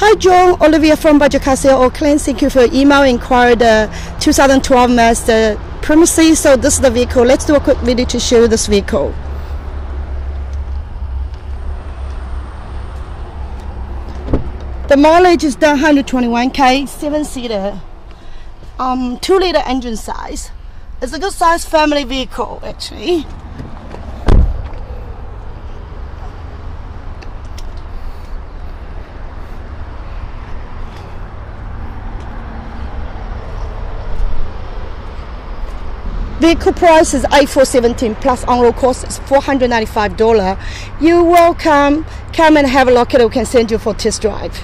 Hi John, Olivia from Budget Sale Auckland. Thank you for your email inquiry the 2012 Mazda Premacy. So this is the vehicle. Let's do a quick video to show you this vehicle. The mileage is done 121k, 7 seater, um, 2 liter engine size. It's a good size family vehicle actually. Vehicle price is A417 plus on-road cost is $495. You're welcome. Come and have a look at it. We can send you for test drive.